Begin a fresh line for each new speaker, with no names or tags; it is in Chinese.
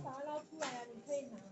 把它捞出来呀，你可以拿。